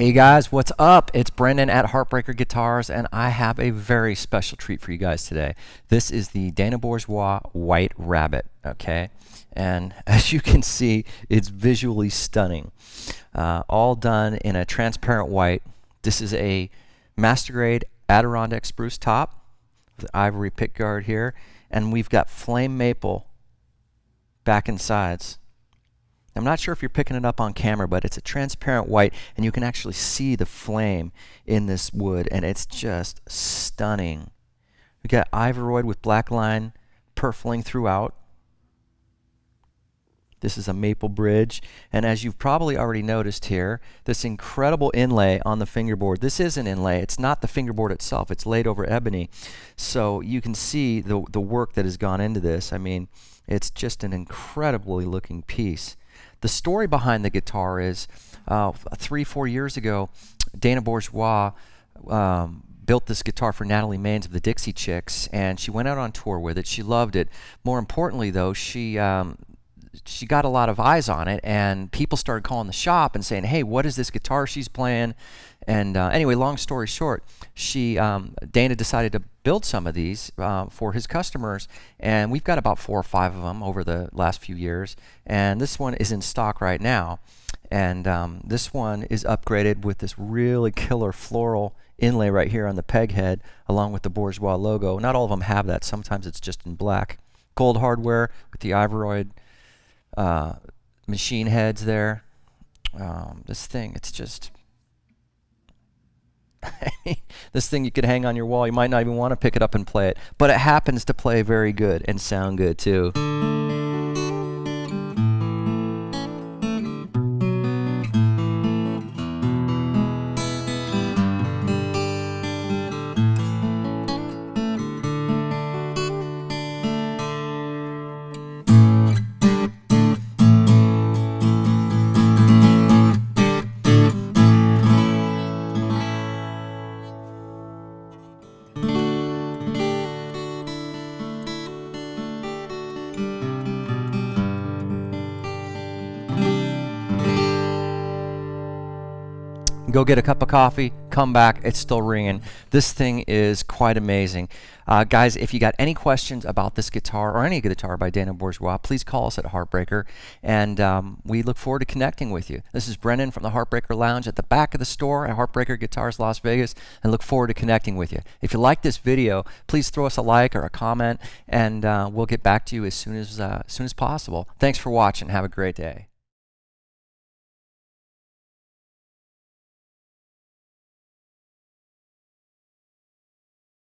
Hey guys, what's up? It's Brendan at Heartbreaker Guitars, and I have a very special treat for you guys today. This is the Dana Bourgeois Whyte Rabbit, okay? And as you can see, it's visually stunning. Uh, all done in a transparent white. This is a master grade Adirondack spruce top with ivory pickguard here, and we've got flame maple back and sides. I'm not sure if you're picking it up on camera, but it's a transparent white, and you can actually see the flame in this wood, and it's just stunning. We got Ivoroid with black line purfling throughout. This is a maple bridge, and as you've probably already noticed here, this incredible inlay on the fingerboard. This is an inlay. It's not the fingerboard itself. It's laid over ebony. So you can see the, the work that has gone into this. I mean, it's just an incredibly looking piece. The story behind the guitar is uh, three, four years ago, Dana Bourgeois um, built this guitar for Natalie Maines of the Dixie Chicks, and she went out on tour with it. She loved it. More importantly, though, she um, she got a lot of eyes on it, and people started calling the shop and saying, "Hey, what is this guitar she's playing?" And uh, anyway, long story short, she um, Dana decided to build some of these uh, for his customers, and we've got about four or five of them over the last few years. And this one is in stock right now, and um, this one is upgraded with this really killer floral inlay right here on the peg head, along with the Bourgeois logo. Not all of them have that. Sometimes it's just in black. Gold hardware with the Ivoroid uh, machine heads there. Um, this thing, it's just this thing you could hang on your wall. You might not even want to pick it up and play it, but it happens to play very good and sound good too. Go get a cup of coffee, come back, it's still ringing. This thing is quite amazing. Uh, guys, if you got any questions about this guitar or any guitar by Dana Bourgeois, please call us at Heartbreaker, and um, we look forward to connecting with you. This is Brennan from the Heartbreaker Lounge at the back of the store at Heartbreaker Guitars Las Vegas, and look forward to connecting with you. If you like this video, please throw us a like or a comment, and uh, we'll get back to you as soon as, uh, as soon as possible. Thanks for watching. Have a great day.